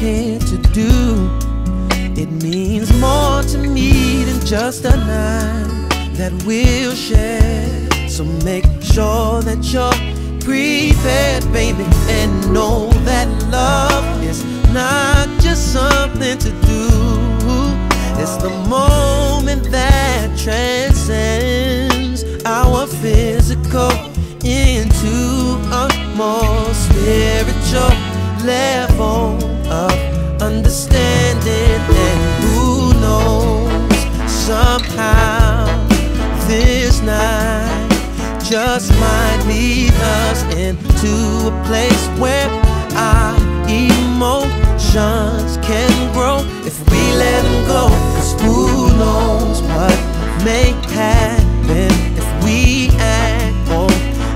here to do. It means more to me than just a night that we'll share. So make sure that you're prepared, baby, and know that love is not just something to do. It's the moment that transcends our physical into a more spiritual level just might lead us into a place where our emotions can grow if we let them go. Cause who knows what may happen if we act on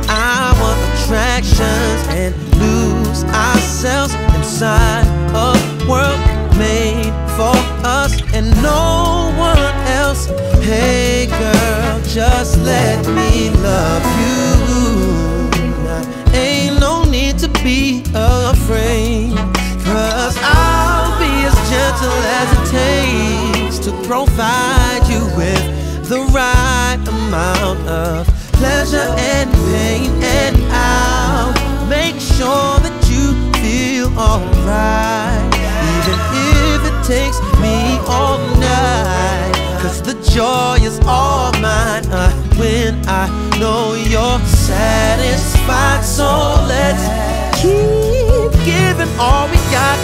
our attractions and lose ourselves inside a world made for us and no one else. Hey girl, just let me as it takes to provide you with the right amount of pleasure and pain. And I'll make sure that you feel alright. Even if it takes me all night. Cause the joy is all mine uh, when I know you're satisfied. So let's keep giving all we got.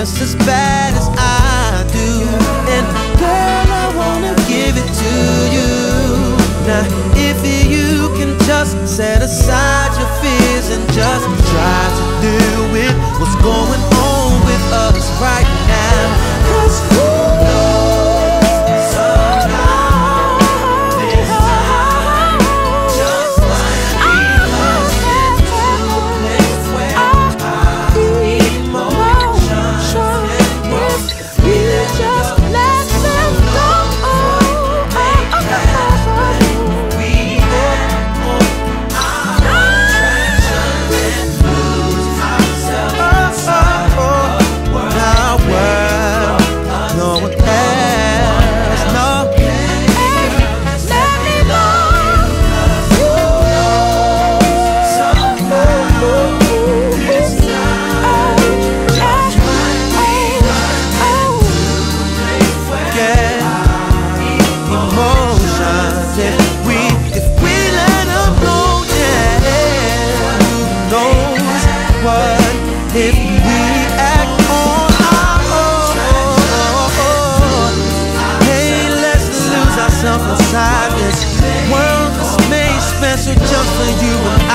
just as bad as I do. And girl, I wanna give it to you. Now, if you can just set aside. you are.